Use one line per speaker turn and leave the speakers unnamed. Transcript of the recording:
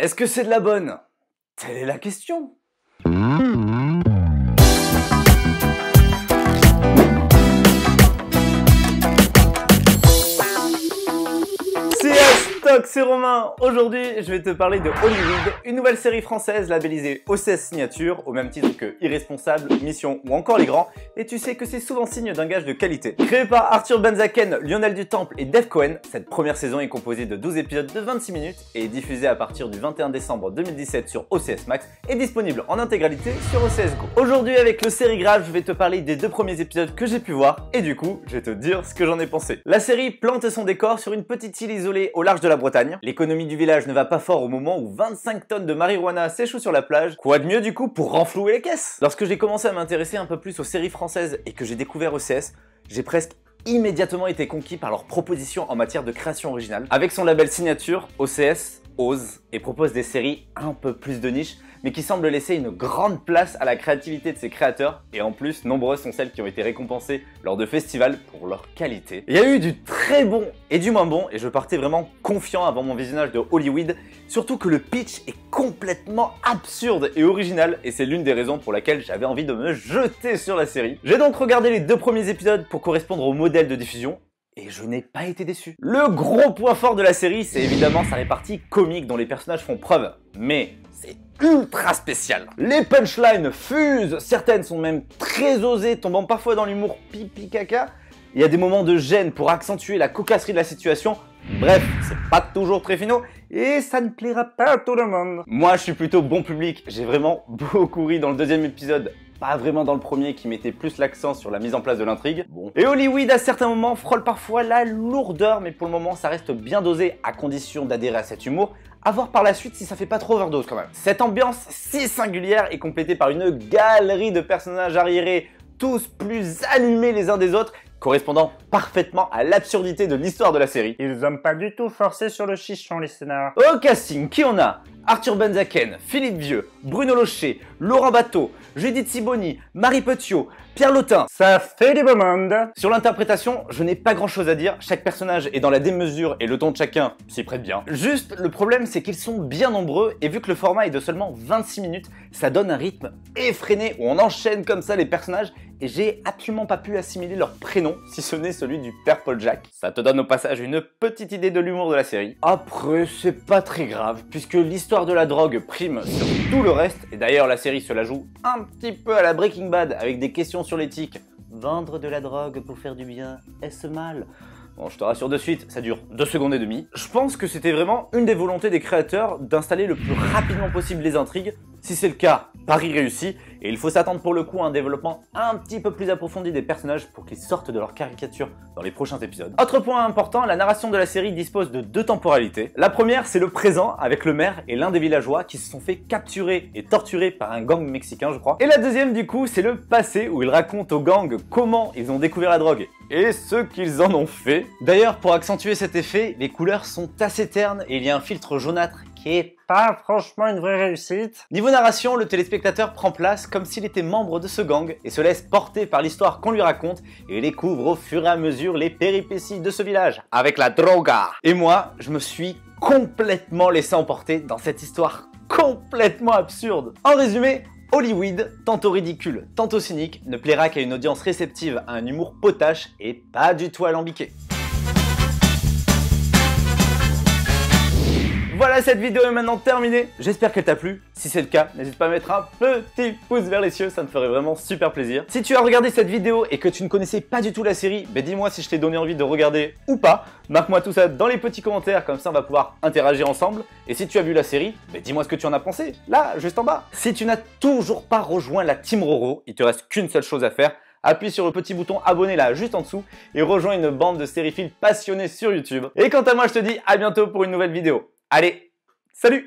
Est-ce que c'est de la bonne? Telle est la question. C'est Romain. Aujourd'hui, je vais te parler de Hollywood, une nouvelle série française labellisée OCS Signature, au même titre que Irresponsable, Mission ou encore Les Grands, et tu sais que c'est souvent signe d'un gage de qualité. Créée par Arthur Benzaken, Lionel Dutemple et Dave Cohen, cette première saison est composée de 12 épisodes de 26 minutes et est diffusée à partir du 21 décembre 2017 sur OCS Max et disponible en intégralité sur OCS Go. Aujourd'hui, avec le sérigraphe, je vais te parler des deux premiers épisodes que j'ai pu voir et du coup, je vais te dire ce que j'en ai pensé. La série plante son décor sur une petite île isolée au large de la Bretagne. L'économie du village ne va pas fort au moment où 25 tonnes de marijuana s'échouent sur la plage. Quoi de mieux du coup pour renflouer les caisses? Lorsque j'ai commencé à m'intéresser un peu plus aux séries françaises et que j'ai découvert OCS, j'ai presque immédiatement été conquis par leurs propositions en matière de création originale. Avec son label signature, OCS ose et propose des séries un peu plus de niche mais qui semble laisser une grande place à la créativité de ses créateurs, et en plus, nombreuses sont celles qui ont été récompensées lors de festivals pour leur qualité. Il y a eu du très bon et du moins bon, et je partais vraiment confiant avant mon visionnage de Hollywood, surtout que le pitch est complètement absurde et original, et c'est l'une des raisons pour laquelle j'avais envie de me jeter sur la série. J'ai donc regardé les deux premiers épisodes pour correspondre au modèle de diffusion, et je n'ai pas été déçu. Le gros point fort de la série, c'est évidemment sa répartie comique dont les personnages font preuve. Mais c'est ultra spécial. Les punchlines fusent, certaines sont même très osées, tombant parfois dans l'humour pipi caca. Il y a des moments de gêne pour accentuer la cocasserie de la situation. Bref, c'est pas toujours très finaux et ça ne plaira pas à tout le monde. Moi, je suis plutôt bon public. J'ai vraiment beaucoup ri dans le deuxième épisode pas vraiment dans le premier qui mettait plus l'accent sur la mise en place de l'intrigue. Bon. Et Hollywood à certains moments frôle parfois la lourdeur, mais pour le moment ça reste bien dosé à condition d'adhérer à cet humour. A voir par la suite si ça fait pas trop overdose quand même. Cette ambiance si singulière est complétée par une galerie de personnages arriérés, tous plus animés les uns des autres, correspondant parfaitement à l'absurdité de l'histoire de la série.
Ils ont pas du tout forcé sur le chichon les scénars.
Au casting, qui on a? Arthur Benzaken, Philippe Vieux, Bruno Locher, Laurent Bateau, Judith Siboni, Marie Petiot, Pierre Lotin.
Ça fait du beau monde
Sur l'interprétation, je n'ai pas grand chose à dire, chaque personnage est dans la démesure et le ton de chacun s'y prête bien. Juste, le problème c'est qu'ils sont bien nombreux et vu que le format est de seulement 26 minutes, ça donne un rythme effréné où on enchaîne comme ça les personnages et j'ai absolument pas pu assimiler leur prénom, si ce n'est celui du père Paul Jack. Ça te donne au passage une petite idée de l'humour de la série. Après, c'est pas très grave, puisque l'histoire de la drogue prime sur tout le reste, et d'ailleurs la série se la joue un petit peu à la Breaking Bad avec des questions sur l'éthique. Vendre de la drogue pour faire du bien, est-ce mal? Bon, je te rassure de suite, ça dure 2 secondes et demie. Je pense que c'était vraiment une des volontés des créateurs d'installer le plus rapidement possible les intrigues. Si c'est le cas, Paris réussit, et il faut s'attendre pour le coup à un développement un petit peu plus approfondi des personnages pour qu'ils sortent de leur caricature dans les prochains épisodes. Autre point important, la narration de la série dispose de deux temporalités. La première, c'est le présent avec le maire et l'un des villageois qui se sont fait capturer et torturer par un gang mexicain, je crois. Et la deuxième, du coup, c'est le passé où ils racontent au gang comment ils ont découvert la drogue et ce qu'ils en ont fait. D'ailleurs, pour accentuer cet effet, les couleurs sont assez ternes et il y a un filtre jaunâtre qui est
pas franchement une vraie réussite.
Niveau narration, le téléspectateur prend place comme s'il était membre de ce gang et se laisse porter par l'histoire qu'on lui raconte et découvre au fur et à mesure les péripéties de ce village avec la droga. Et moi, je me suis complètement laissé emporter dans cette histoire complètement absurde. En résumé, Hollywood, tantôt ridicule, tantôt cynique, ne plaira qu'à une audience réceptive à un humour potache et pas du tout alambiqué. Cette vidéo est maintenant terminée. J'espère qu'elle t'a plu. Si c'est le cas, n'hésite pas à mettre un petit pouce vers les cieux, ça me ferait vraiment super plaisir. Si tu as regardé cette vidéo et que tu ne connaissais pas du tout la série, ben dis-moi si je t'ai donné envie de regarder ou pas. Marque-moi tout ça dans les petits commentaires, comme ça on va pouvoir interagir ensemble. Et si tu as vu la série, ben dis-moi ce que tu en as pensé, là, juste en bas. Si tu n'as toujours pas rejoint la Team Roro, il te reste qu'une seule chose à faire, appuie sur le petit bouton abonné là juste en dessous et rejoins une bande de sériphiles passionnés sur YouTube. Et quant à moi, je te dis à bientôt pour une nouvelle vidéo. Allez, Salut.